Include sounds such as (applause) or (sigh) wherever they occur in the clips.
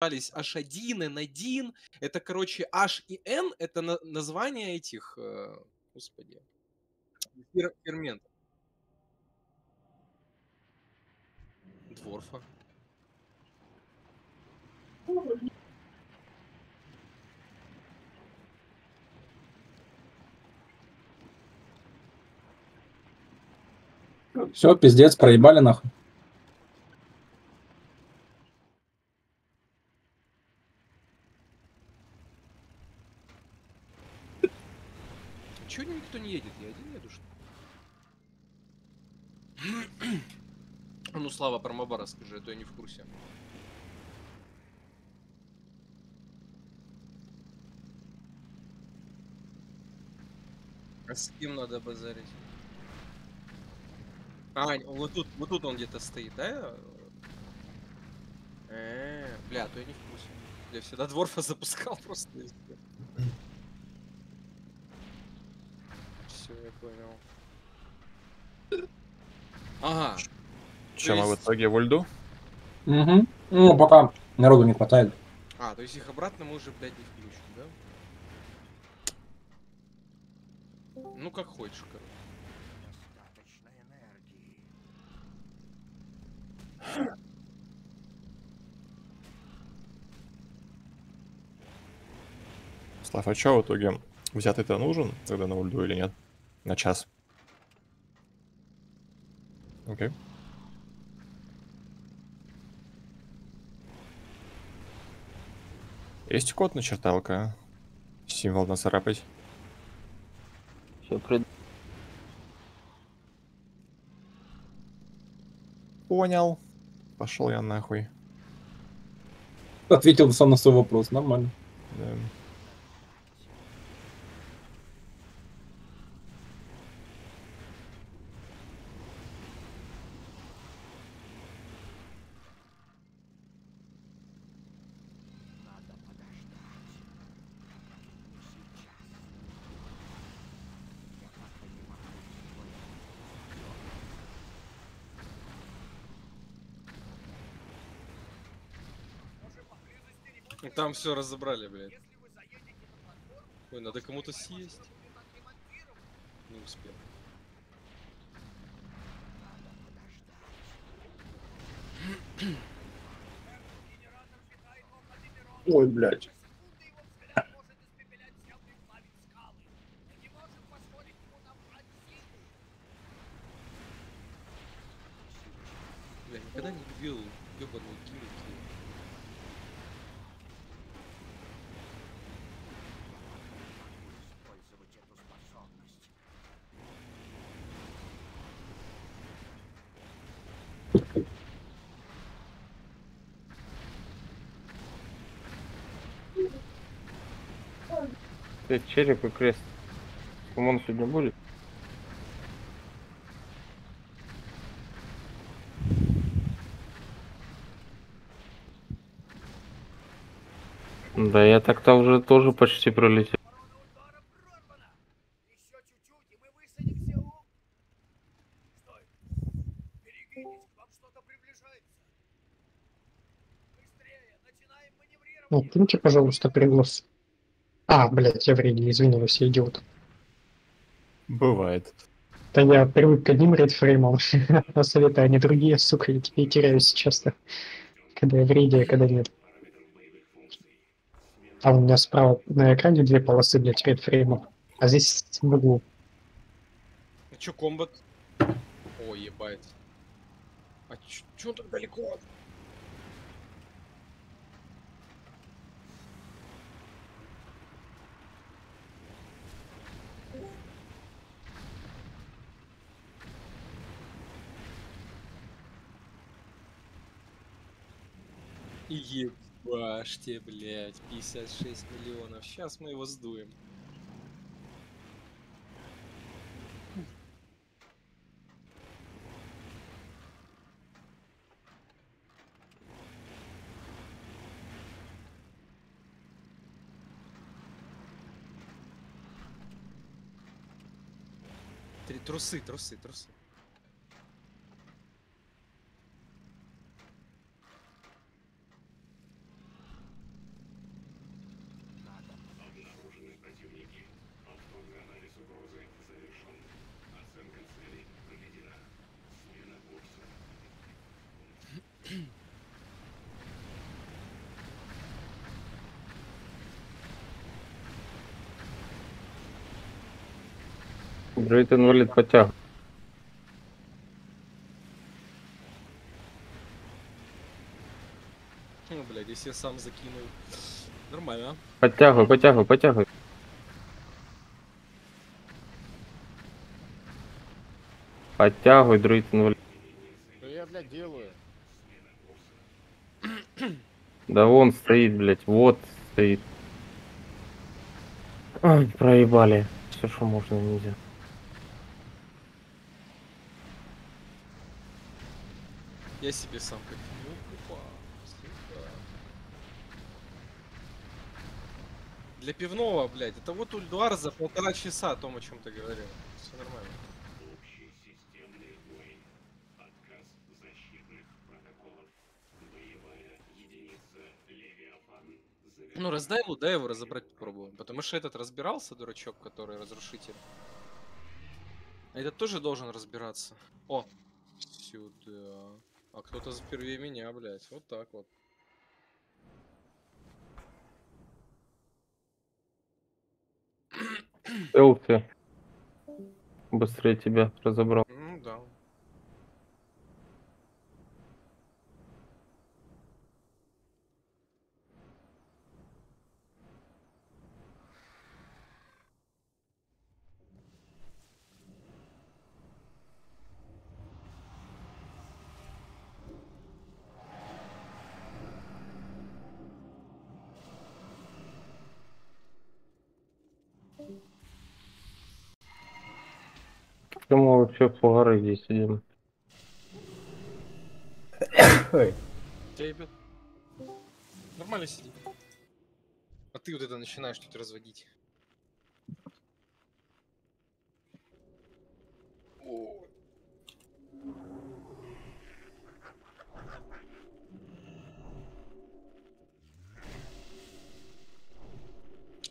назывались H1, N1. Это, короче, H и N — это на- название этих, э, господи, фер- ферментов. Дворфа. Все, пиздец, проебали нахуй. Чего никто не едет? Я один еду, что ли? А Ну, Слава, про Моба расскажи, а то я не в курсе. А с кем надо базарить? А, вот тут, вот тут он где-то стоит, да? Э, бля, а то я не в курсе. Я всегда дворфа запускал (laughs) просто. Все, я понял. Ага. Че мы в есть- итоге в ульду? Угу. Ну, пока народу не хватает. А, то есть их обратно мы уже, блядь, не включим, да? Ну, как хочешь, короче. Слав, а чё в итоге? Взятый-то нужен тогда на ульду или нет? На час. Окей. Есть код начерталка? Символ нацарапать. Все, пред... Понял. Пошел я нахуй. Ответил сам на свой вопрос, нормально. Да. Там все разобрали, блядь. Ой, надо кому-то съесть. Не успел. Ой, блядь. Ты череп и крест. Он сегодня будет? Да я так-то уже тоже почти пролетел. Ну, киньте, пожалуйста, приглас. А, блядь, я извиняюсь, я идиот. Бывает. Да я привык к одним редфреймам, (laughs) а советы они другие, сука, я теперь теряюсь часто. Когда я в рейде, а когда нет. А у меня справа на экране две полосы, блядь, редфреймов. А здесь в углу. А чё, комбат? Ой, ебать. А чё, чё он так далеко? Ебашьте, блядь, 56 миллионов. Сейчас мы его сдуем. Трусы, трусы, трусы. Друид инвалид потяг. Ну, блядь, если я сам закинул. Нормально. Подтягивай, подтягивай, подтягивай. Подтягивай, друид инвалид. Что я, блядь, делаю? Да вон стоит, блядь, вот стоит. Ай, проебали. Все, что можно, нельзя. Я себе сам копил. Опа, слегка. Для пивного, блядь, это вот ульдуар за полтора часа о том, о чем ты говорил. Все нормально. Ну, раздай лут, дай его разобрать попробуем. Потому что этот разбирался, дурачок, который разрушитель. А этот тоже должен разбираться. О, сюда. А кто-то впервые меня, блядь. Вот так вот. Элфи. Быстрее тебя разобрал. Ну да. Что мы вообще в горы здесь сидим? Тебя ебет. Нормально сиди. А ты вот это начинаешь тут разводить. О.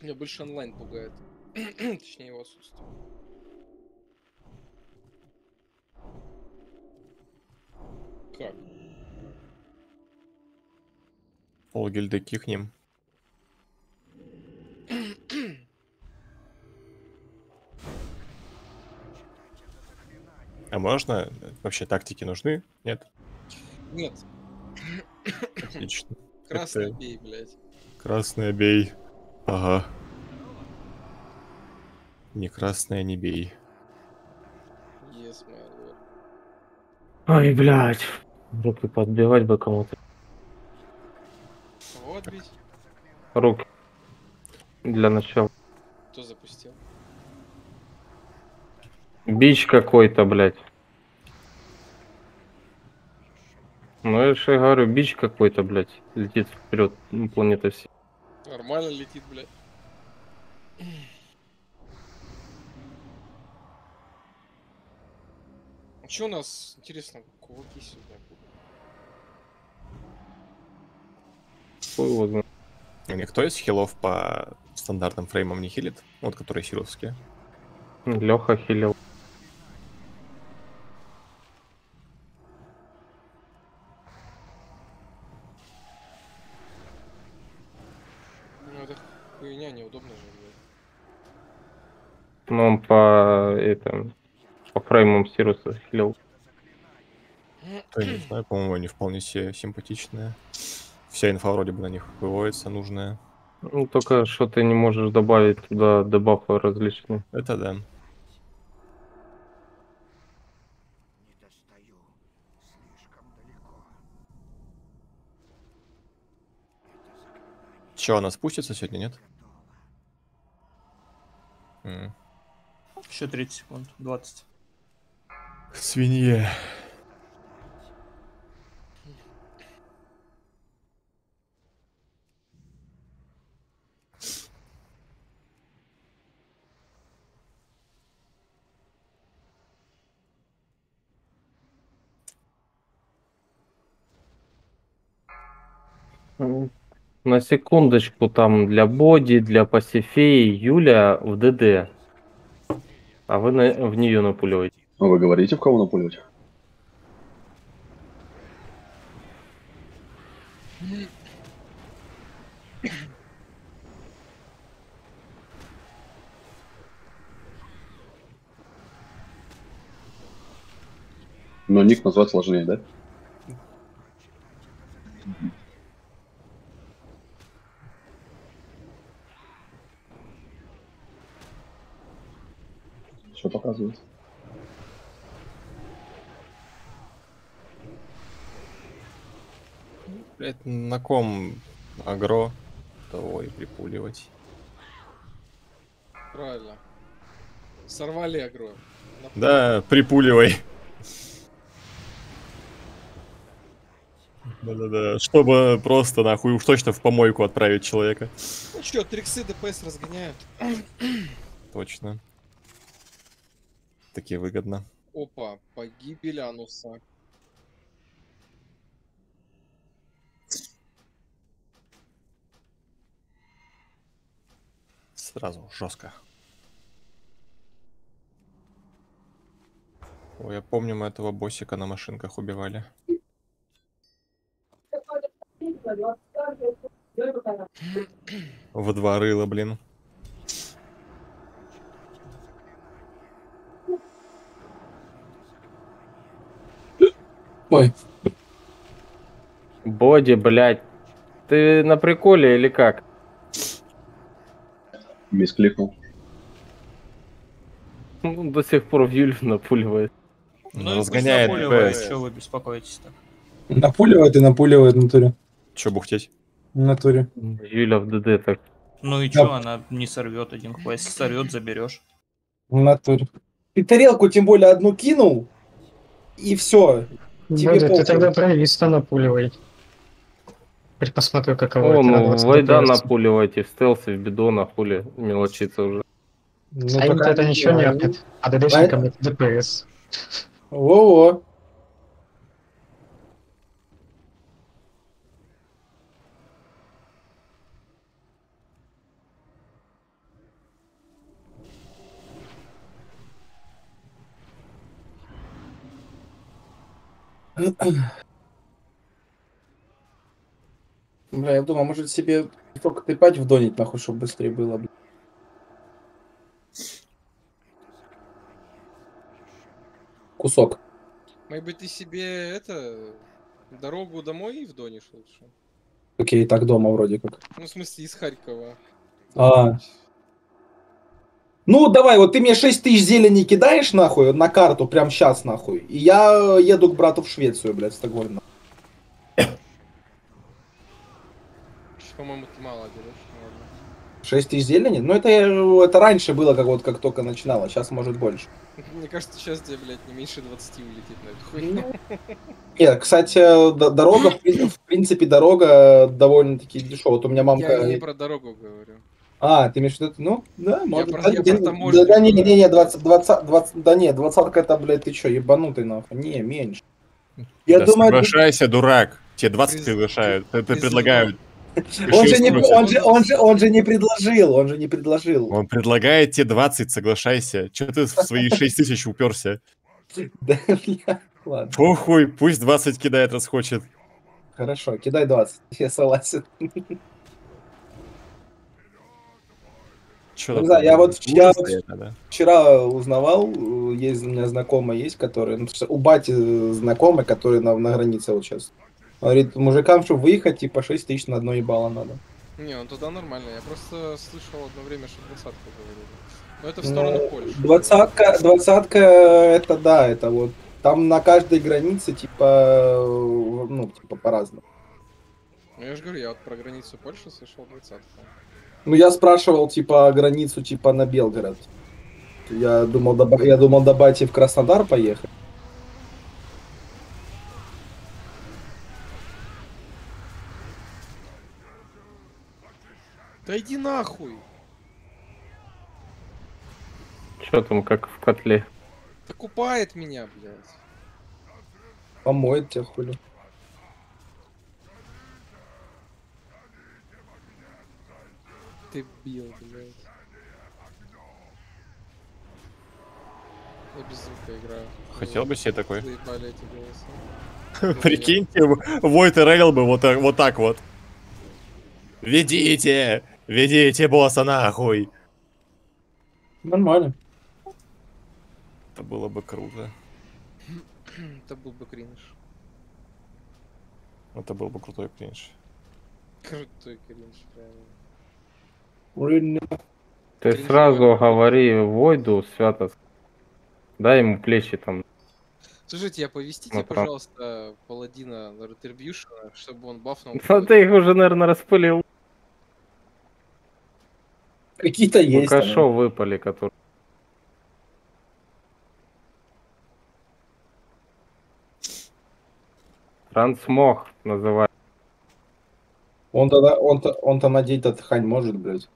Меня больше онлайн пугает. (clears throat) Точнее его отсутствие. Как? Пол гильды кихнем. А можно? Вообще тактики нужны? Нет? Нет, Отлично. красный Это- бей, блядь. Красная бей. Ага. Не красная, не бей. Yes. Ай, блядь. Руки подбивать бы кому-то. Отбить? Руки. Для начала. Кто запустил? Бич какой-то, блядь. Ну я же говорю, бич какой-то, блядь, летит вперед планеты все. Нормально летит, блядь. Че у нас, интересно, кулаки сегодня? Хуй его знает. А Никто из хилов по стандартным фреймам не хилит? Вот которые сиротские. Леха хилил. Ну это хуйня, неудобно же, блядь. Но он по это по фреймам Сируса хилил. Я не знаю, по-моему, они вполне себе симпатичные. Вся инфа вроде бы на них выводится нужная. Ну только что ты не можешь добавить туда дебафы различные. Это да. Че, она спустится сегодня, нет? Еще 30 секунд, 20. Свинья. М. На секундочку, там для Боди, для Пасифеи, Юля в ДД. А вы на- в нее напуливаете. Ну, Вы говорите, в кого напулить? Но ник назвать сложнее, да? Что показывает? Блять, на ком агро, того и припуливать. Правильно. Сорвали агро. На- Да, припуливай. Да-да-да, чтобы просто нахуй уж точно в помойку отправить человека. Ну чё, триксы ДПС разгоняют. Точно. Таки выгодно. Опа, погибель ануса. Сразу, жестко. Ой, я помню, мы этого боссика на машинках убивали. В два рыла, блин. Ой, Боди, блядь. Ты на приколе или как? Мискликнул. Ну, До сих пор в Юлю напуливает. Ну, пусть разгоняет напуливает, ДПС. Чё вы беспокоитесь-то? напуливает и напуливает в натуре. Че бухтеть? В натуре. Юля в ДД так. Ну и чё, она не сорвет один. Если сорвет, заберешь. В натуре. Ты тарелку тем более одну кинул, и все. Тебе Бодя, ты тогда прависта напуливай. Теперь посмотрю, каково О, это ну 20 Вайда FPS. напуливайте в стелсе, в бидона, хули мелочиться уже. Ну, А пока это ничего не апнет. А ДДшникам это ДПС. Во-во. Бля, я думаю, может себе только трепать вдонить, нахуй, чтобы быстрее было, бля. Кусок. Может быть, ты себе это дорогу домой вдонишь лучше? Окей, так дома вроде как. Ну, в смысле, из Харькова. А. Ну, давай, вот ты мне 6 тысяч зелени кидаешь, нахуй, на карту, прям сейчас, нахуй. И я еду к брату в Швецию, блядь, в Стокгольм. По-моему, ты мало берешь. ну ладно. 6 тысяч зелени? Ну, это, я- это раньше было, как вот как только начинало, сейчас может больше. (laughs) Мне кажется, сейчас тебе, блядь, не меньше 20 улетит на эту хуйню. (laughs) Нет, кстати, дорога, в при- в принципе, дорога довольно-таки дешевая. Вот у меня мамка... Я не про дорогу говорю. А, ты имеешь в виду, ну, да, может. про- да, я да, про да, таможню да, не, не, не, 20, 20, 20, да не, двадцатка это, блядь, ты чё, ебанутый, нахуй. Не, меньше. Я да думаю, ты- соглашайся, дурак. Тебе 20 Приз- приглашают, п- призываю. предлагают. Он же, не, он, же, он, же, он же не предложил, он же не предложил. Он предлагает тебе 20, соглашайся. Че ты в свои 6 тысяч уперся? Да, ладно, Похуй, пусть 20 кидает, раз хочет. хорошо, кидай 20, (laughs) я согласен. Чё Не знаю, я вот- я это, да. Вчера узнавал, есть у меня знакомый есть, который, ну, у бати знакомый, который на, на границе вот сейчас. Он говорит, мужикам, чтобы выехать, типа 6 тысяч на одно ебало надо. Не, ну туда нормально. Я просто слышал одно время, что двадцатку говорили. Но это в сторону Ну, Польши. Двадцатка, двадцатка, это да, это вот. Там на каждой границе, типа, ну, типа по-разному. Ну я же говорю, я вот про границу Польши слышал двадцатку. Ну, я спрашивал, типа, границу, типа, на Белгород. Я думал, до, Ба- я думал до бати в Краснодар поехать. Да иди нахуй! Че там, как в котле? Да купает меня, блядь. Помоет тебя, хули. Ты бил, блядь. Я без звука играю. Хотел бы себе такой. Заебали эти голоса. (laughs) Прикиньте, Войт и Рейл бы вот так вот. Так вот. Ведите! Ведите босса нахуй! Нормально. Это было бы круто. Это был бы кринж. Это был бы крутой кринж. Крутой кринж. Блин, Ты Кринж, сразу говори Войду, Свято, дай ему плечи там. Слушайте, оповестите, Ну, правда. пожалуйста, паладина Ретрибьюшена, чтобы он бафнул. (laughs) Ну ты их уже, наверное, распылил. Какие-то есть. Пока там. шо выпали, которые... Трансмог называют. Он тогда, он-то, он-то надеть этот хань может, блядь.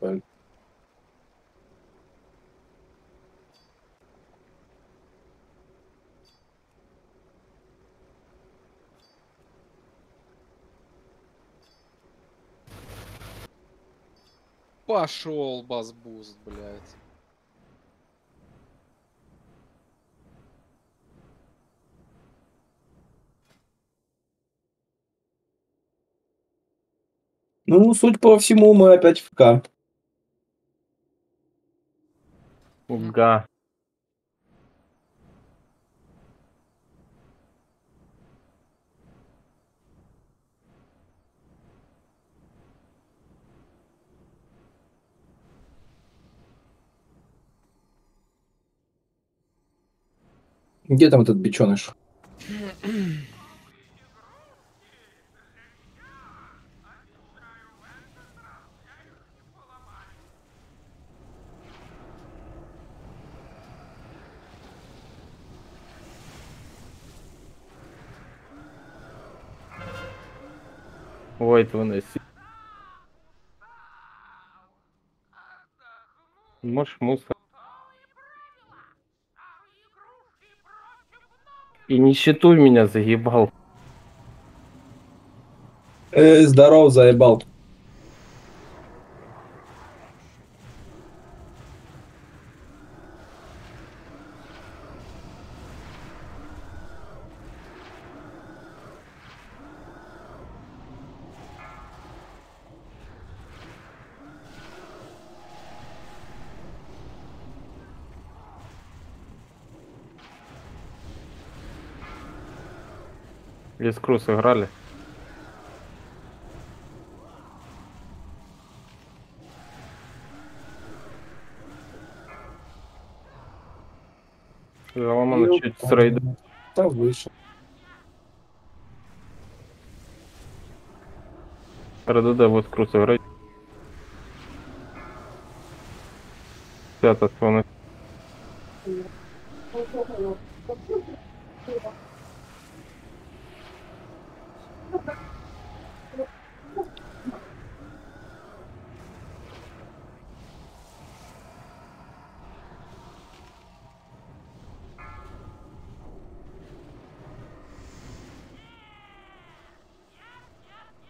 Пошел бас-буст, блядь. Ну, суть по всему, мы опять в К. Га. Где там этот биченыш? Войд выноси. Можешь мусор. И не считуй меня, заебал. Э, здоров, заебал. Искру сыграли. Заломано чуть с рейда. Там выше. РДД в искру сыграть. Пятый слон.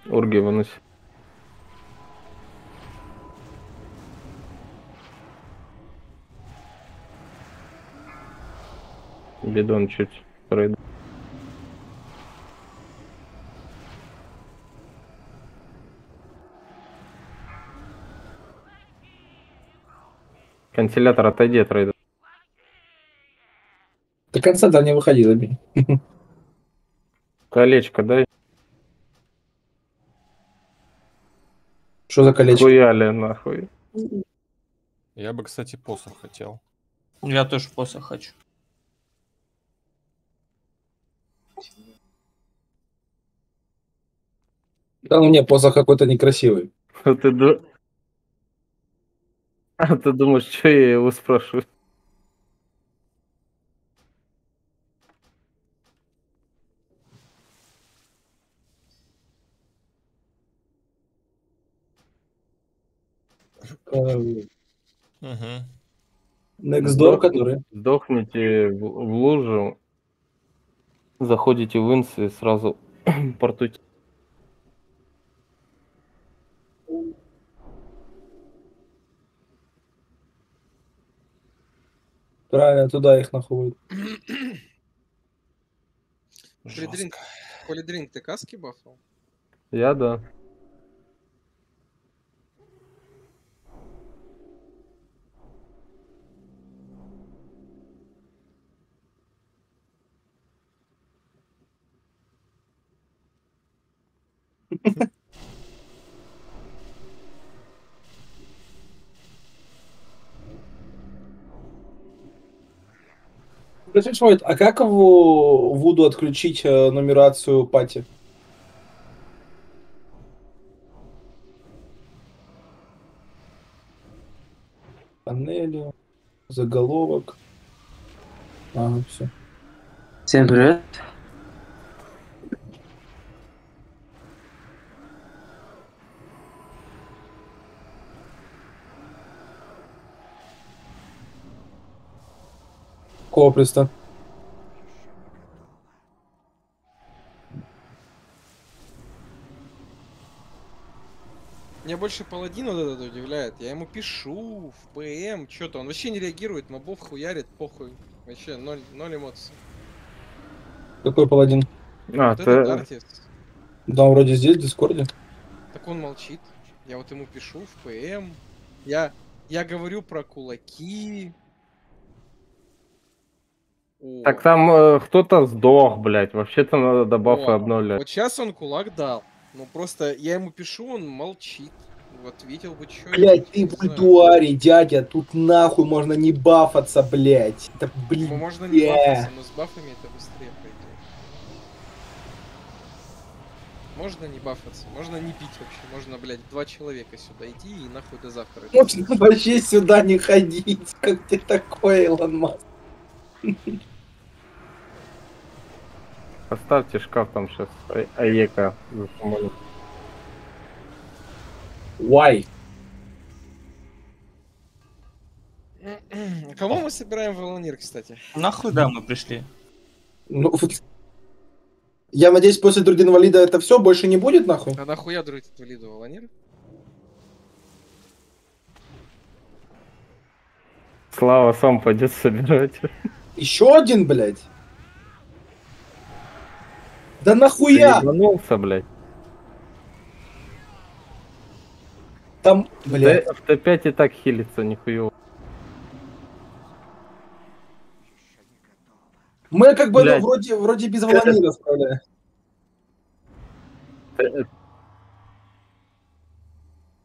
Урги выноси. Бидон чуть рейд. Канцелятор, отойди от рейда. До конца да не выходи, забей. Колечко дай. Что за колечко? Хуяли нахуй. Я бы, кстати, посох хотел. Я тоже посох хочу. Да ну не, посох какой-то некрасивый. (laughs) Ты, а ты думаешь, что я его спрашиваю? Угу. Next door, который. Сдохните в, в лужу, заходите в инс и сразу (clears throat) портуйте. Правильно, туда их нахуй. Полидринк, Полидринк, ты каски бафнул? Я да. Шмойт, а как в Вуду отключить э, нумерацию пати? Панели, заголовок. Ага, все. Всем привет. Коприста. Меня больше паладин вот этот удивляет. Я ему пишу в ПМ, что-то. Он вообще не реагирует, мобов хуярит, похуй. Вообще ноль, ноль эмоций. Какой паладин? А, вот этот ты... артист. Да, он вроде здесь, в Дискорде. Так он молчит. Я вот ему пишу в ПМ. Я, я говорю про кулаки. Так там э, кто-то сдох, блядь. Вообще-то надо добавки О, обновлять. Вот сейчас он кулак дал. Ну просто я ему пишу, он молчит. Вот видел бы что. Блять, ты в ультуаре, дядя, тут нахуй можно не бафаться, блять. Это, Ну, блин, можно не бафаться, но с бафами это быстрее пойдет. Можно не бафаться, можно не пить вообще, можно, блядь, два человека сюда идти и нахуй до завтра. можно вообще сюда не ходить. (laughs) Как ты такой, Илон Маск? (laughs) Поставьте шкаф там сейчас. Аека. засумали. Why? Кого мы собираем в Волонир, кстати? Нахуй, да, мы пришли. Ну, вот. Я надеюсь, после друг инвалида это все больше не будет, нахуй? А нахуя друг инвалиду Волонир? Слава сам пойдет собирать. Еще один, блядь? Да нахуя? Ебанулся, блядь. Там, блядь. В Т5 и так хилится, нихуево. Мы как бы, ну, Блядь. вроде, вроде без Волонира справляем.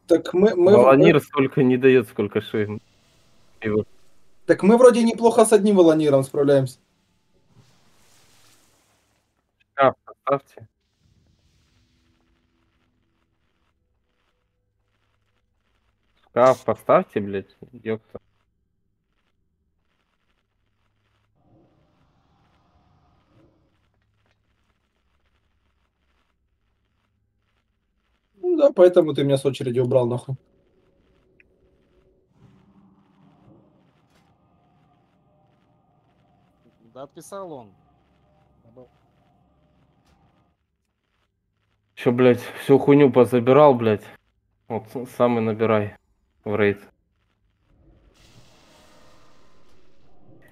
Так мы, мы, Волонир столько не дает, сколько вот так мы вроде неплохо с одним Волониром справляемся. Шкаф поставьте. Шкаф поставьте, блядь. Ёпта. Ну да, поэтому ты меня с очереди убрал, нахуй. Да, писал он. Еще, блядь, всю хуйню позабирал, блядь. Вот с- сам и набирай в рейд.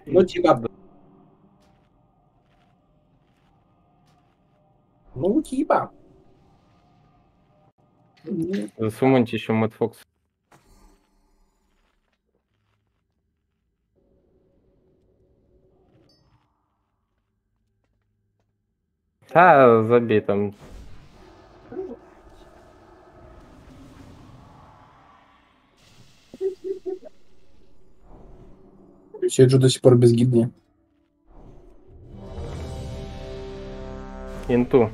Ну, типа... Ну, типа. Засуманьте еще Мэтт Фокс. Да, забей там. Сиджу до сих пор без гидни. Инту.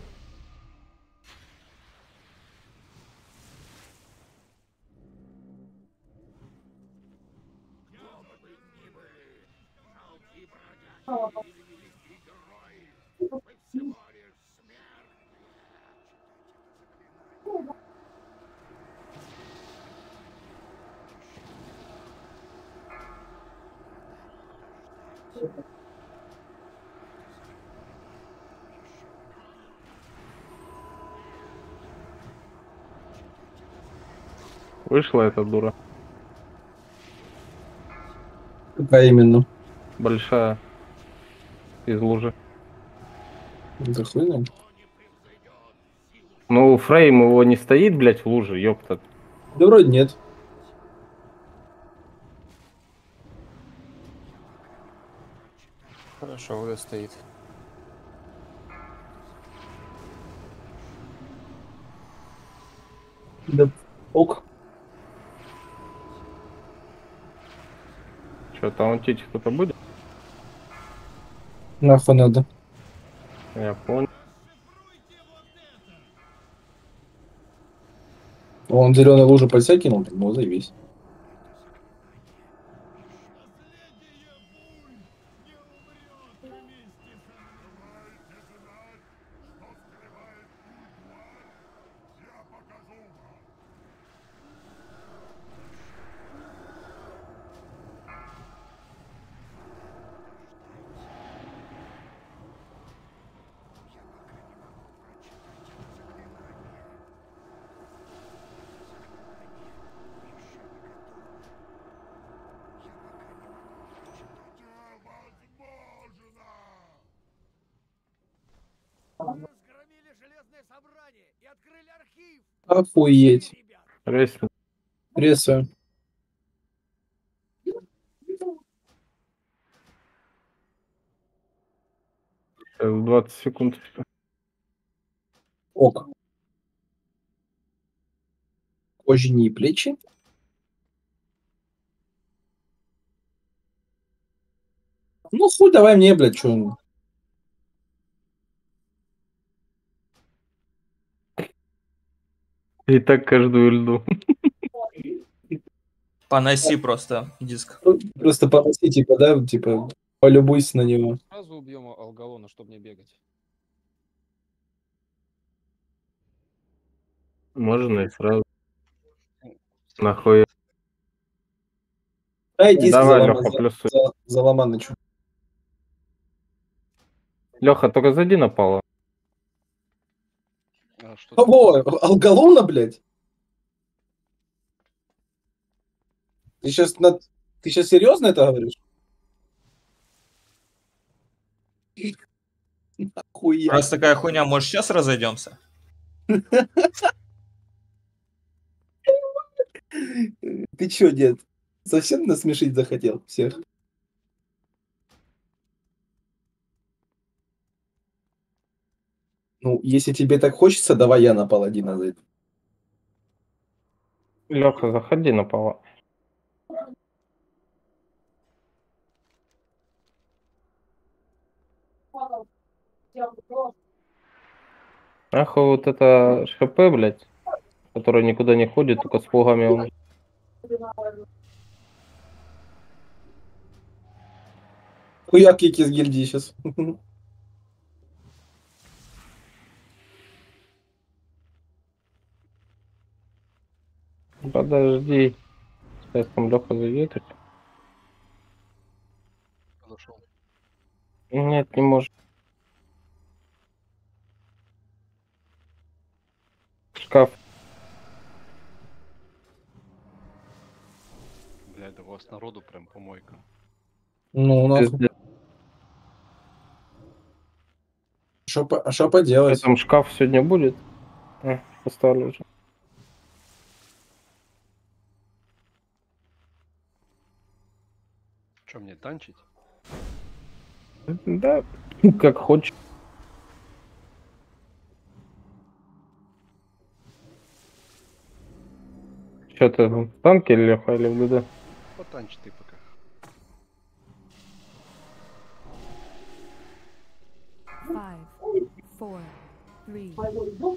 Вышла эта дура. Какая именно? Большая. Из лужи. Да хуй знает. Ну, фрейм его не стоит, блядь, в луже, ёпта. Да вроде нет. Хорошо, уже стоит. Да, ок. Что, таунтить кто-то будет? Нахуй надо. Я понял. Он зеленую лужу под себя кинул, ну заебись. Охуеть. Рейс Рисую. Сейчас 20 секунд. Ок. Кожаные плечи. Ну хуй, давай мне, блядь, что. И так каждую льду. Поноси просто диск. Просто попроси, типа, да, типа, полюбуйся на него. Сразу убьем Алгалона, чтобы не бегать. Можно и сразу. Нахуй. Дай диск Давай, Леха, за- плюсуй. за- заломанычу. Леха, только зайди на пала. А, что Кого? Алгалона, блядь? Ты сейчас, на... ты сейчас серьезно это говоришь? Раз такая хуйня, может сейчас разойдемся? Ты чё, дед? Совсем насмешить захотел всех? Ну, если тебе так хочется, давай я на паладина зайду. Леха, заходи на пала. Нахуй вот это ШП, блядь, который никуда не ходит, только с плугами он. Хуяк из гильдии сейчас. (laughs) Подожди. Сейчас там Леха зайдет. подошел? Нет, не может. Шкаф. Блядь, да у вас народу прям помойка. Ну, у нас... Что по- а поделать? там шкаф сегодня будет? А, поставлю уже. Че мне танчить? Да, (laughs) как хочешь. Что ты в танке или Леха или в ГД? Потанчи ты пока. Five, four, three, two,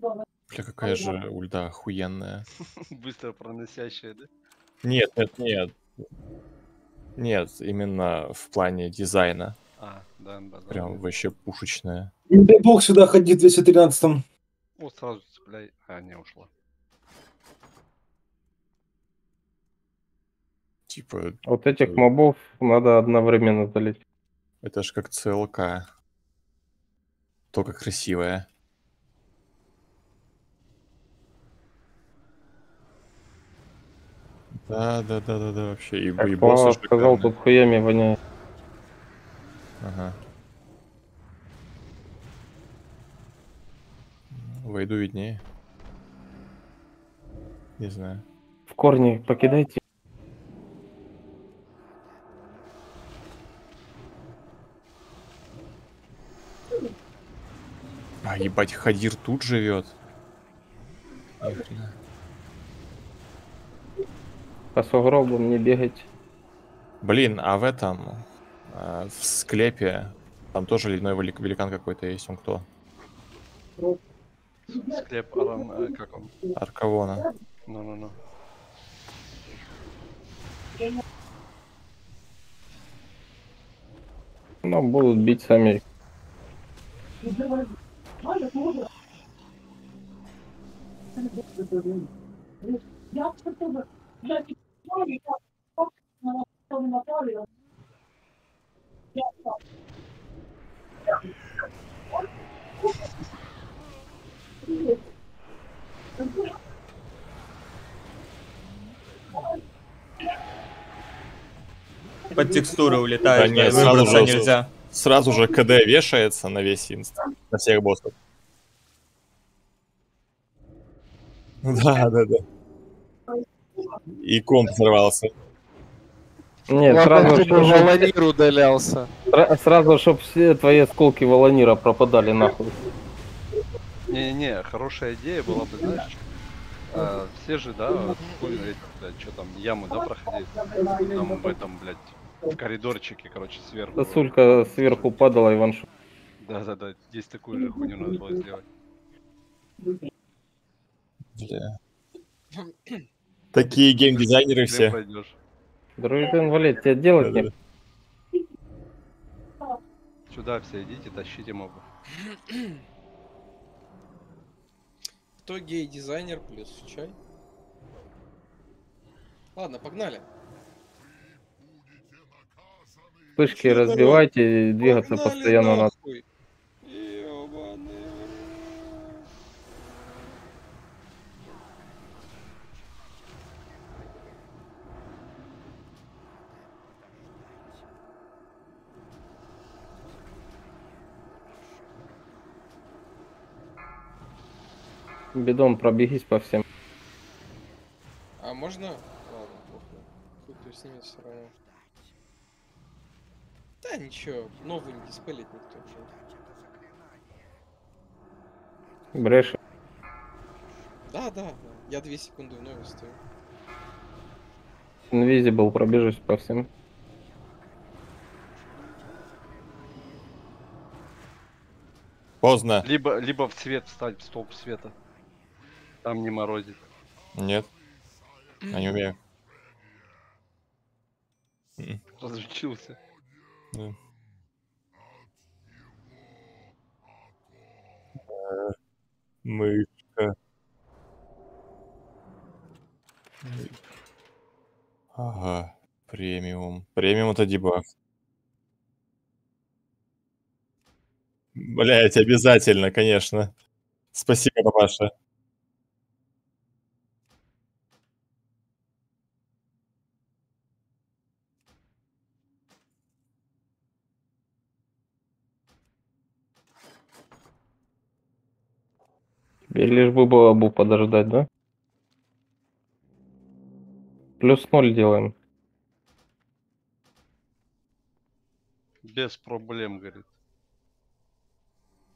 Бля, какая же ульда охуенная. (laughs) Быстро проносящая, да? Нет, нет, нет. Нет, именно в плане дизайна. А, да, НБ. да. Прям вообще пушечная. Не дай бог сюда ходить в 213 О, сразу цепляй. А, не ушла. Типа, Вот этих мобов надо одновременно залить. это ж как ЦЛК. Только красивая. Да, да, да, да, да, вообще. И, Как и боссы сказал, тут хуями воняет. Ага. Войду виднее. Не знаю. В корни покидайте. А, ебать, Хадир тут живет. По сугробам не бегать. Блин, а в этом, э, в склепе, там тоже ледяной велик- великан какой-то есть, он кто? Склеп Аран, э, как он? Аркавона. Ну-ну-ну. Но будут бить сами. Под текстуры Да улетаешь, нет, да, сразу же, нельзя. сразу же КД вешается на весь инст, на всех боссов. Да, да, да. И комп взорвался. Нет, сразу, Чтобы Волонир удалялся. Сра- Сразу, чтобы все твои осколки Волонира пропадали нахуй. Не-не-не, хорошая идея была бы, знаешь, а, все же, да, что там, яму, да, проходить? Там в этом, блядь, в коридорчике, короче, сверху. Сосулька сверху падала и ваншот. Да-да-да, здесь такую же хуйню надо было сделать. Бля. Такие геймдизайнеры все. Друид инвалид, тебе делать не Сюда все идите, тащите мобов. Кто гей-дизайнер плюс чай? Ладно, погнали. Вспышки разбивайте, и двигаться Погнали постоянно надо. нахуй. Ёбаный в рот. Бедом пробегись по всем. А можно? Ладно, похуй. Хуй кто снимет все равно. Да ничего, новый не диспелит никто. чё. Брешь. Да, да, да. Я две секунды в нове стою. Invisible пробежись по всем. Поздно. Либо, либо в цвет встать, в столб света. Там не морозит. Нет. Я не умею. Разучился. да. Мышка. Ага, премиум. Премиум это дебаг. Блять, обязательно, конечно. Спасибо, папаша. Тебе лишь бы было бы подождать, да? Плюс ноль делаем. Без проблем, говорит.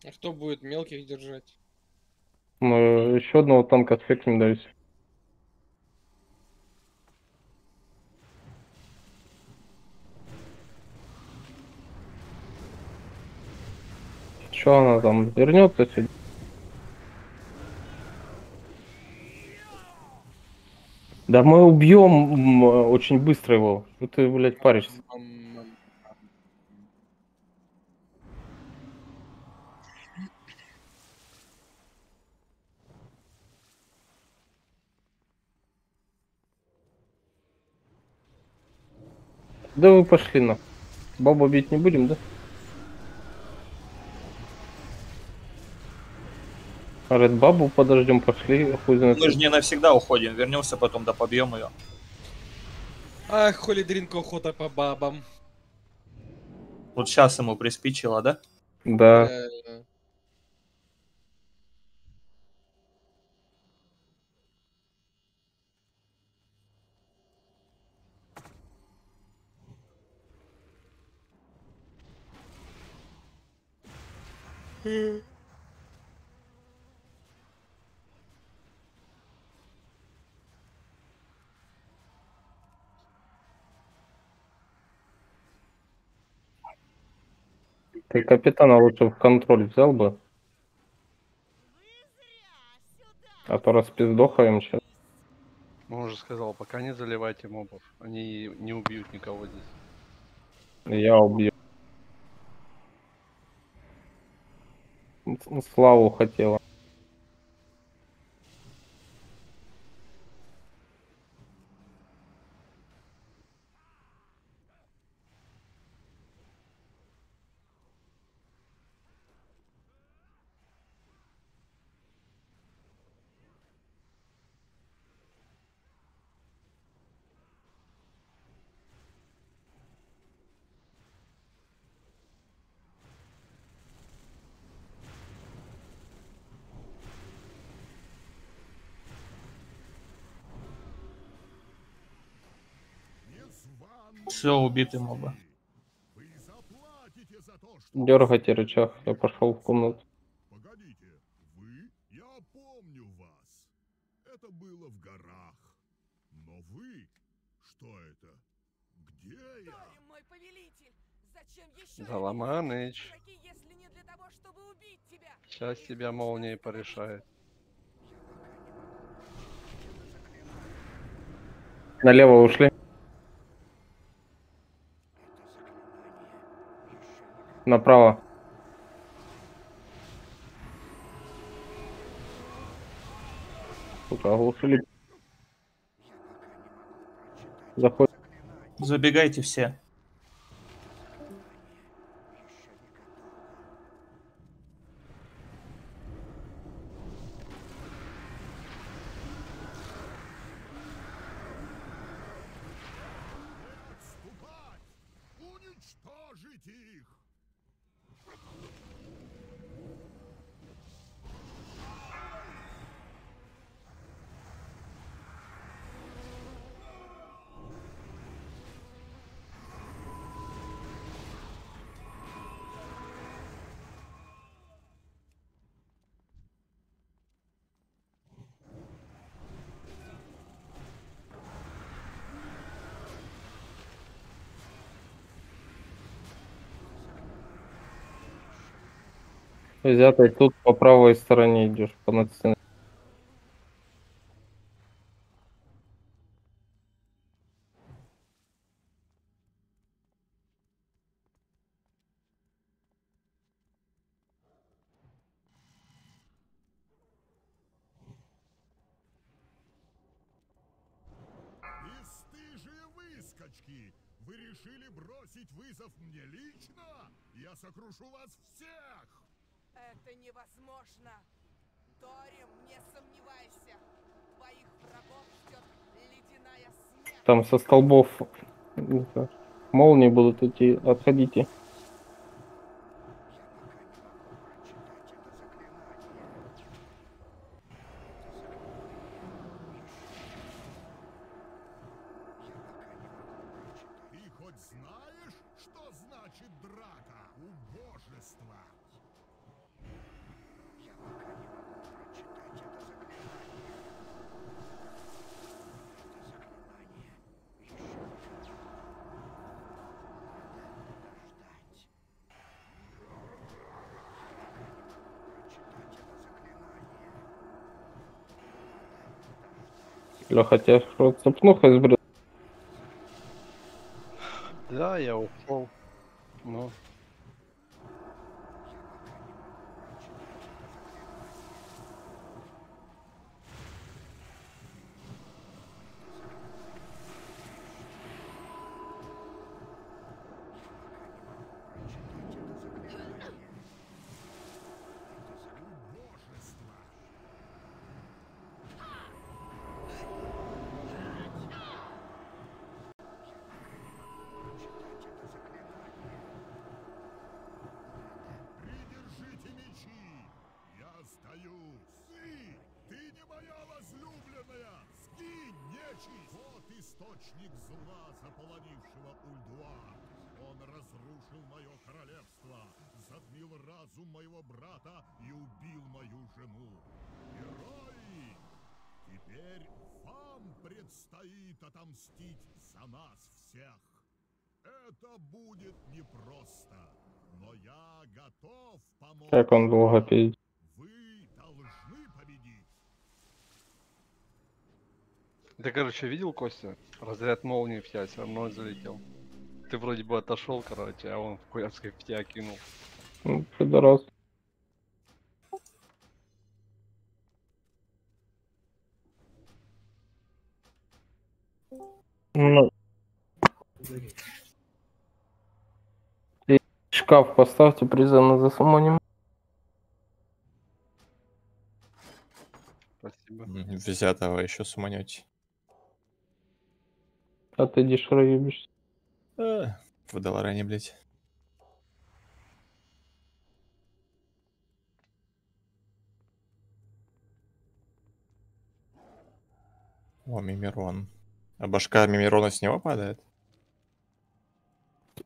А кто будет мелких держать? Мы еще одного танка отфекнем, даюсь. Что она там вернется сюда? Да мы убьем очень быстро его. Что ты, блядь, паришься? Да вы пошли на. бабу бить не будем, да? Говорит, бабу подождем, пошли, хуй знает. Мы же не навсегда уходим, вернемся потом, да побьем ее. Ах, холидринка охота по бабам. Вот сейчас ему приспичило, да? Да. Реально. Ты капитана лучше в контроль взял бы. А то распиздохаем сейчас. Он уже сказал, пока не заливайте мобов. Они не убьют никого здесь. Я убью. С- Славу хотела. Все, убиты моба. Дергайте рычаг, я пошел в комнату. Погодите, вы? Я помню вас. Это было в горах. Но вы? Что это? Где я? мой повелитель! Зачем еще Заломаныч. если не для того, чтобы убить тебя? Сейчас тебя молнией порешает. Налево ушли. Направо. Сука, оглушили. Заходит. Забегайте все. Взятый тут по правой стороне идешь, по над! Вы решили бросить вызов мне лично? Я сокрушу вас всех! Это невозможно! Торим, не сомневайся! Твоих врагов ждет ледяная смерть! Там со столбов молнии будут идти. Отходите. Ты хоть знаешь, что значит драка? Убожество! Леха, тебя что, цепнуха сбрил? Да, я ушел. Ну, предстоит отомстить за нас всех. Это будет непросто, но я готов помочь. Как он долго пиздит. Вы должны победить. Ты, короче, видел, Костя? Разряд молнии в тебя все равно залетел. Ты вроде бы отошел, короче, а он в хуярской в тебя кинул. Ну, Пидорас. Ну. И Шкаф поставьте, призывно засумоним. Спасибо. Взятого еще суманете. А ты дешево ебишься. А, В Долоране, блядь. О, Мимирон. А башка Мимирона с него падает?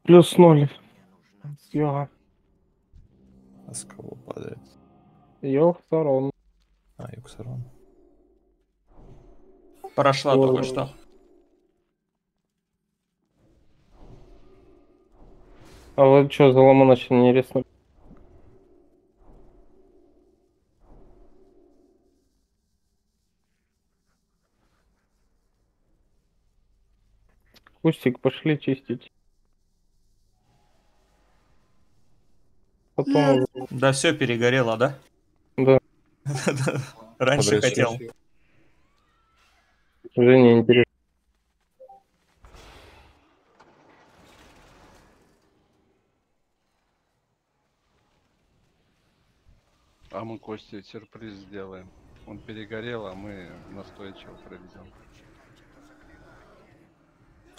Плюс ноль. Йога. А с кого падает? Йог сторон. А, Юксарон. Прошла О. только что. А вы что, за ломаноч не Кустик пошли чистить. Потом... Да все перегорело, да? Да. (laughs) Раньше хотел. Жене интересно. А мы Косте сюрприз сделаем. Он перегорел, а мы настойчиво проведем.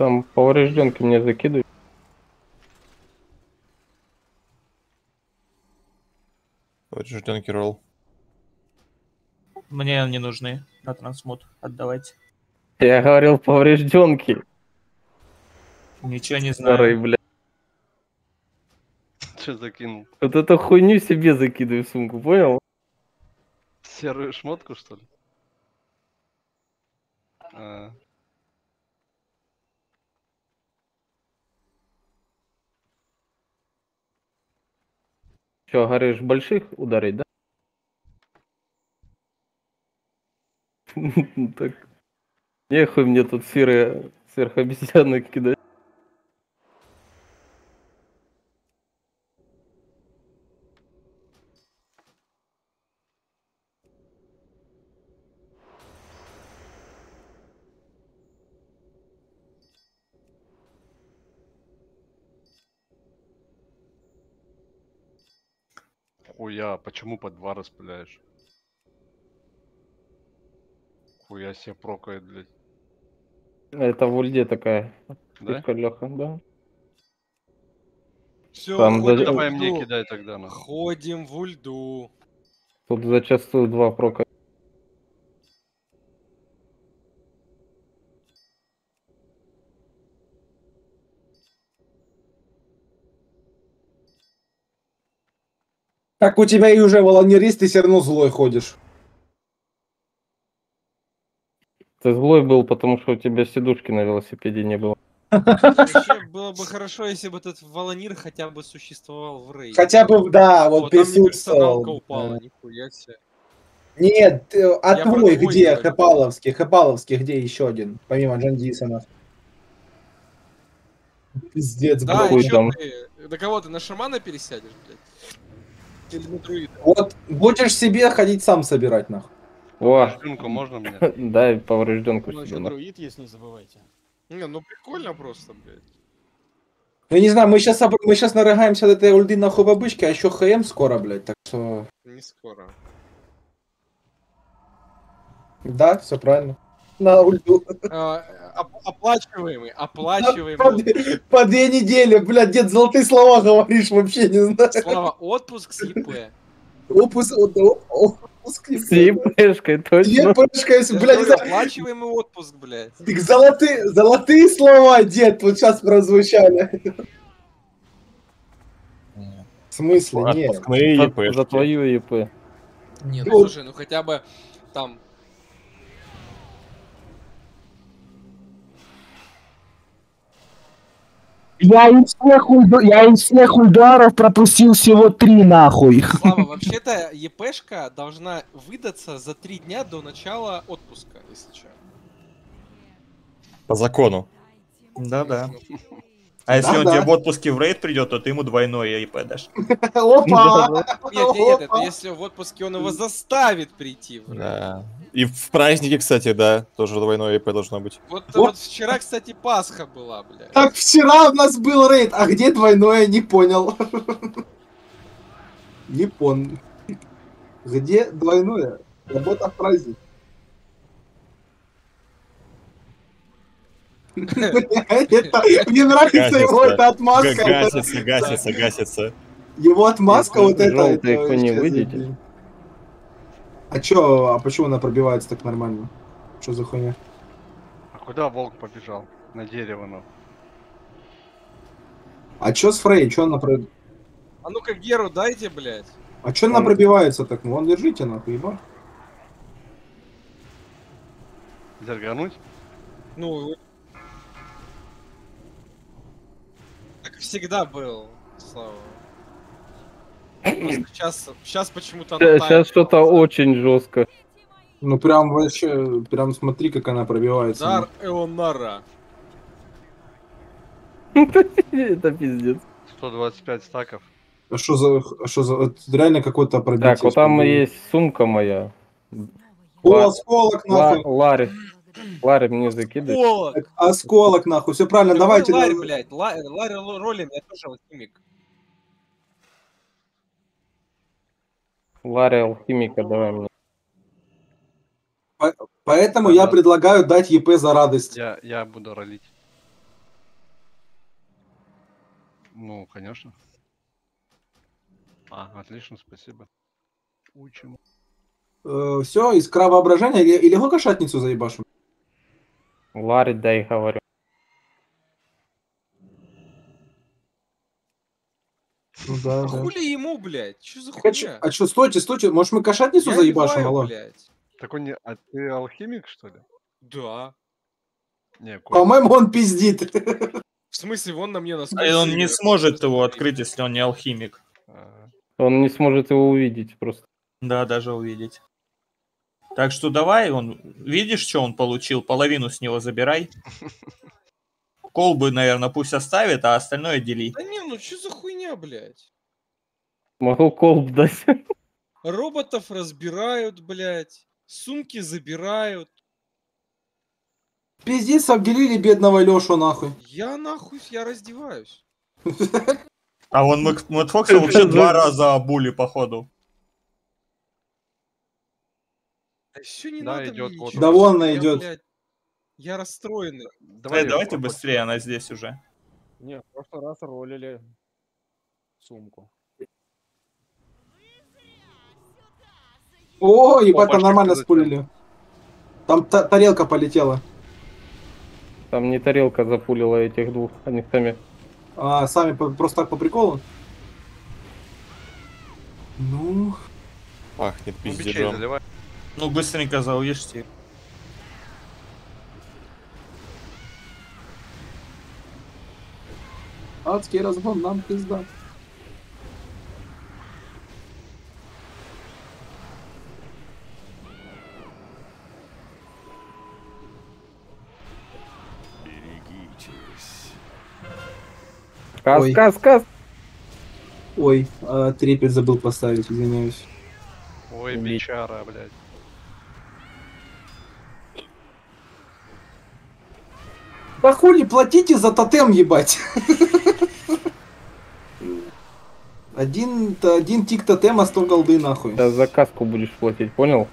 Там поврежденки мне закидывают. Поврежденки ролл. Мне не нужны на трансмут. Отдавайте. Я говорил поврежденки. Ничего не Старый, знаю. бля. Че закинул? Вот эту хуйню себе закидывай в сумку, понял? Серую шмотку, что ли? А, Че, говоришь, больших ударить, да? (laughs) Так. Нехуй мне тут сырые сверхобезьяны кидать. хуя, почему по два распыляешь? Хуя себе прокает, блядь. Это в ульде такая. Да? Фишка Леха, да. Все, Там в Давай мне ульду. кидай тогда, нахуй. ходим в ульду. Тут зачастую два прока. Так у тебя и уже волонерист, ты все равно злой ходишь. Ты злой был, потому что у тебя сидушки на велосипеде не было. Вообще (laughs) было бы хорошо, если бы этот Волонир хотя бы существовал в рейде. Хотя бы, да, вот мне присутствовал. упала, Да. нихуя себе. Нет, а Я твой где? говорю. Хэпаловский. Хэпаловский где еще один? Помимо Джон Дисона. Пиздец, Да, блядь. чё ты? Да кого ты, на шамана пересядешь, блядь? Вот будешь себе ходить сам собирать, нахуй. О, Рынку можно мне? (laughs) дай поврежденку Ну, себе. на. друид есть, не забывайте. Не, ну прикольно просто, блядь. Ну, не знаю, мы сейчас, мы сейчас нарыгаемся до этой ульды нахуй в обычке, а еще ХМ скоро, блядь, так что... Не скоро. Да, все правильно. На ульду. А, оп- оплачиваемый, оплачиваемый. По, две- по две недели, блядь, дед, золотые слова говоришь, вообще не знаю. Слава, отпуск с ЕП. Опус, о- о- отпуск. С ЕПшкой, точно. Я блядь. Оплачиваемый отпуск, блядь. Так золотые, золотые слова, дед, вот сейчас прозвучали. В смысле, нет. За, твою ЕП. Не, ну Ну, слушай, ну хотя бы там Я из всех, ульд- я из всех ульдаров пропустил всего три нахуй. Слава, (laughs) вообще-то ЕПшка должна выдаться за три дня до начала отпуска, если что. По закону. Да-да. (laughs) А если он тебе в отпуске в рейд придет, то ты ему двойное ИП дашь. Опа! (laughs) Нет, нет, это Опа! если в отпуске он его заставит прийти. в рейд. Да. И в празднике, кстати, да, тоже двойное ИП должно быть. Вот, Вот. вот вчера, кстати, Пасха была, блядь. Так вчера у нас был рейд, а где двойное, не понял. (laughs) Не понял. (laughs) Где двойное? Работа в праздник. Мне нравится его эта отмазка. Га- Гасится, гасится, гасится. Его отмазка вот эта. Это кони вообще выйдете? А чё, а почему она пробивается так нормально? Что за хуйня? А куда волк побежал? На дерево, ну. А чё с Фрей? Чё она про- А ну-ка Геру дайте, блядь. А чё она пробивается так? Ну, вон, держите нахуй, еба. Зергануть? Ну, всегда был, Слава. Просто сейчас, сейчас почему-то. Сейчас что-то очень жестко. Ну прям вообще, прям смотри, как она пробивается. Дар Эонара. (laughs) Это пиздец. 125 стаков. А что за, а что за, это реально какой-то пробитие. Так, вот там есть сумка моя. О, осколок нахуй. Ларри. (clears throat) Ларри мне закидывает. Так, Осколок нахуй, все правильно, давайте. Ларь, да- блядь. Ла- Ларри Ло- Роллин, я тоже алхимик. Ларри алхимика, давай мне. По- Поэтому я предлагаю дать ЕП за радость. Я, я буду ролить. Ну, конечно. А, отлично, спасибо. Учим. все, искра воображения или, или шатницу заебашим? Ларри, дай говорю. Ну да, А да. хули ему, блядь? Что за Так а чё- хуйня? А что, стойте, стойте, может мы кошатницу заебашим, алло? блядь. Так он не... А ты алхимик, что ли? Да. Не, По-моему, он пиздит. (laughs) В смысле, вон на мне на А он не сможет его открыть, если он не алхимик. а, Он не сможет его увидеть просто. Да, даже увидеть. Так что давай, он видишь, что он получил? Половину с него забирай. (laughs) Колбы, наверное, пусть оставит, а остальное дели. Да не, ну что за хуйня, блядь? Могу колб дать. Роботов разбирают, блядь. Сумки забирают. Пиздец, обделили бедного Лешу нахуй. Я нахуй, я раздеваюсь. (laughs) А он Мэтт Фокса вообще два раза обули, походу. Да все не Да, надо мне вот ничего. Да вон она Я, идет. блядь, Я расстроенный. Давай, её давайте попробуй. быстрее, она здесь уже. Не, в прошлый раз ролили сумку. О, ебать, там нормально спулили. Там та- тарелка полетела. Там не тарелка запулила этих двух, они сами. А, сами по- просто так по приколу? Ну, Пахнет Ну, пиздежом. Ну, быстренько заувишьте. адский разгон, нам пизда. Берегитесь. Кас, Ой. кас, кас. Ой, а, трепет забыл поставить, извиняюсь. Ой, бичара, блядь. Да хули, платите за тотем, ебать. Один, один тик тотема 100 голды нахуй. Сейчас за каску будешь платить, понял?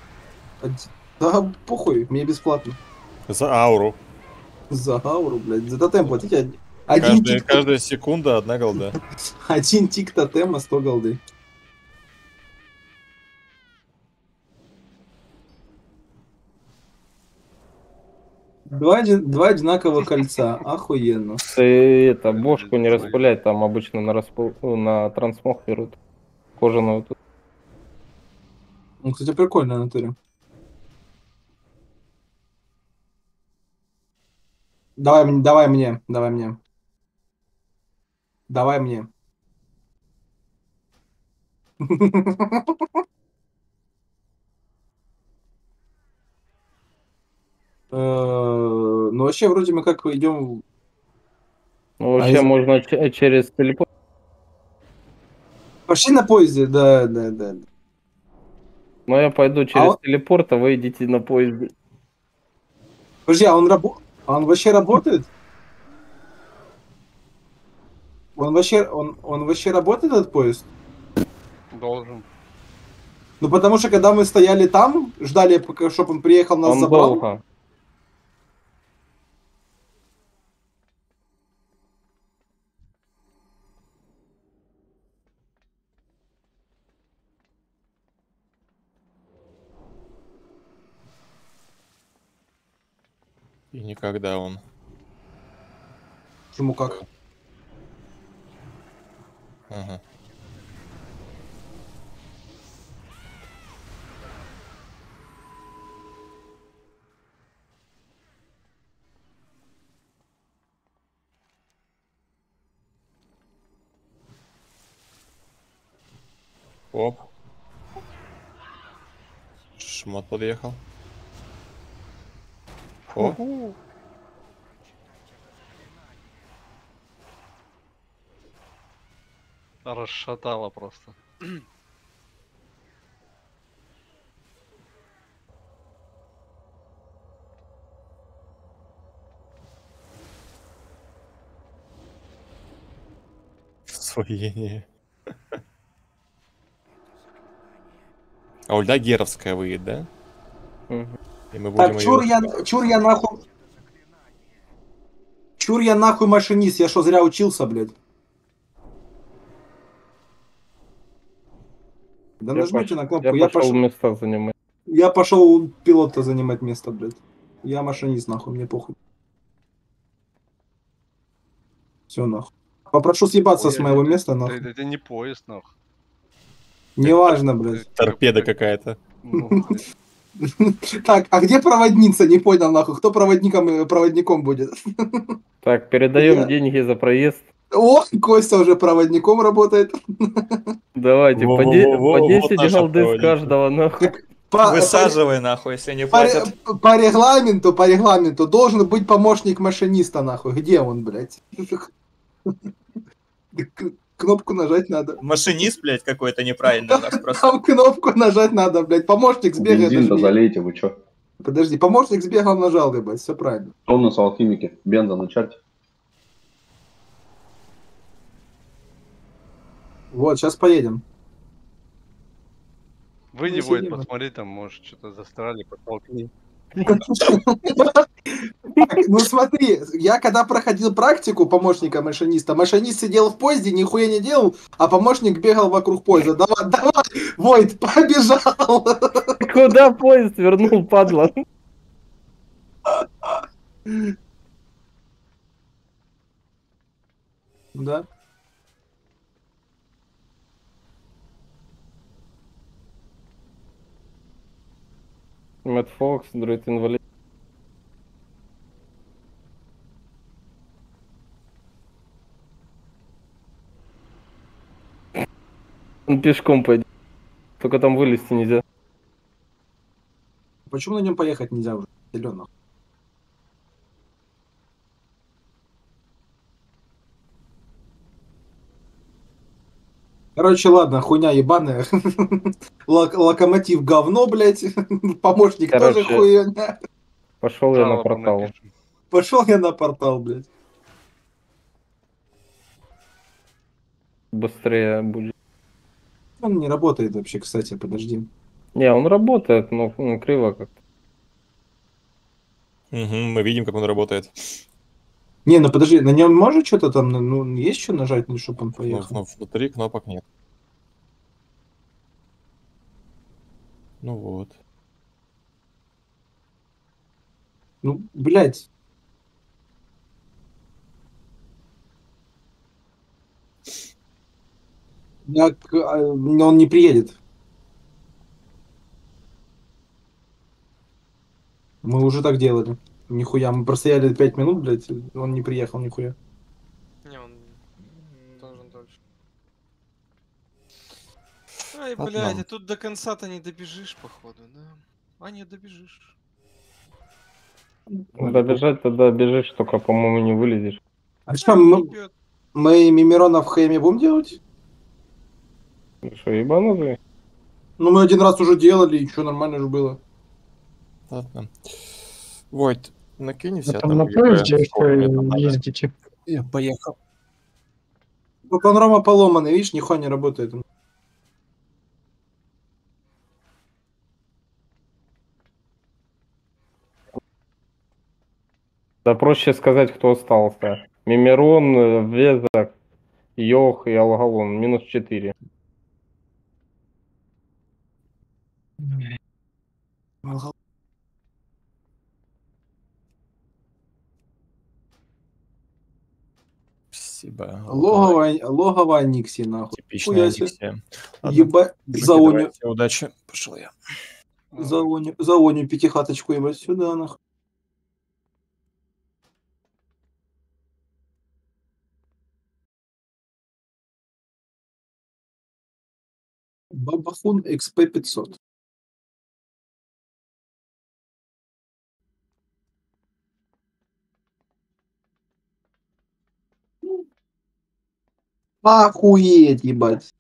Да похуй, мне бесплатно. За ауру. За ауру, блядь. За тотем платите один. Один Каждая, тик, каждая секунда одна голда. (laughs) один тик тотема 100 голды. Два, два одинаковых кольца. Охуенно. Ты это, бошку не распыляй, там обычно на, распыл... на трансмог берут. Кожаную. Ну, кстати, прикольно, натуре. Давай, давай мне, давай мне. Давай мне. (laughs) Э, Ну, вообще, вроде мы как идем... Ну, вообще из- можно че- через телепорт. Пошли на поезде, да, да, да. Но я пойду через он- телепорт, а вы идите на поезде. Подожди, а он, рабо... а он вообще работает? Он вообще, он, он вообще работает, этот поезд? Должен. Ну, потому что, когда мы стояли там, ждали, пока, чтобы он приехал, нас Он забрал. долго. Никогда он. Почему как? Ага. Оп. Шмот подъехал. О, Расшатало просто. (sniffs) Освоение. А ульда геровская выйдет, да? И мы будем Так, её- чур я, чур я нахуй... Чур я нахуй машинист, я что, зря учился, блядь? Да Я нажмите пош- на кнопку, Я, я, пошел пошел, места занимать. я пошел у пилота занимать место, блядь. Я машинист, нахуй, мне похуй. Все, нахуй. Попрошу съебаться Ой, с моего это- места, нахуй. Это, это не поезд, нахуй. Неважно, блядь. Торпеда какая-то. (laughs) Так, а где проводница? Не понял, нахуй. Кто проводником, э, проводником будет? (laughs) Так, передаем Я- деньги за проезд. О, Костя уже проводником работает. (laughs) Давайте, по, де- Во-во-во-во, по вот 10 наша голды с каждого, нахуй. По, Высаживай нахуй, если не по, платят. по- по регламенту, по регламенту должен быть помощник машиниста, нахуй. Где он, блядь? Кнопку нажать надо. Машинист, блядь, какой-то неправильный у нас (laughs) просто. Там кнопку нажать надо, блядь. Помощник сбегает. Бензин-то залейте, вы чё? Подожди, помощник сбегал, нажал, ебать, все правильно. Что у нас алхимики? Бенза на чарте. Вот, сейчас поедем. Вы Ну, не будет сидим. посмотреть, там, может, что-то застряли, подтолкни. Так, ну смотри, я когда проходил практику помощника машиниста, машинист сидел в поезде, нихуя не делал, а помощник бегал вокруг поезда. Давай, давай, Войт, побежал! Куда поезд вернул, падла? Да. Мэтт Фокс, друид инвалид. Он пешком пойдет. Только там вылезти нельзя. Почему на нем поехать нельзя уже? Зелено. Короче, ладно, хуйня ебаная. (laughs) Лок- Локомотив говно, блядь. (laughs) Помощник тоже Короче, хуйня. Пошел я на портал. напишем. Пошел я на портал, блядь. Быстрее будет. Он не работает вообще, кстати, подожди. Не, он работает, но ну, криво как-то. Мгм, мы видим, как он работает. Не, ну подожди, на нем может что-то там, ну, есть что нажать, ну, чтобы он Ну, поехал? ну, внутри кнопок нет. Ну вот. Ну, блядь. Так, а, но он не приедет. Мы уже так делали. Нихуя, мы простояли 5 минут, блядь, он не приехал нихуя. Не, он должен дольше. Ай, Ладно. блядь, а тут до конца-то не добежишь, походу, да? А не добежишь. Добежать тогда бежишь, только, по-моему, не вылезешь. А что, мы, мы Мимирона в Хэме будем делать? Ты Что, ебанутый? Ну, мы один раз уже делали, и что, нормально же было. Ладно. Войт, накинь все Там на поезде еще ездите. Я поехал. Ну, панорама поломанная, видишь, нихуя не работает. Да проще сказать, кто остался. Мимирон, Везак, Йох и Алгалон. Минус 4. Спасибо. логовая логово Аникси, нахуй. Типичная Аниксия. Еба... Заоню. Удачи. Пошел я. Заоню, заоню пятихаточку ебать сюда, нахуй. Бабахун XP500. Охуеть, ебать.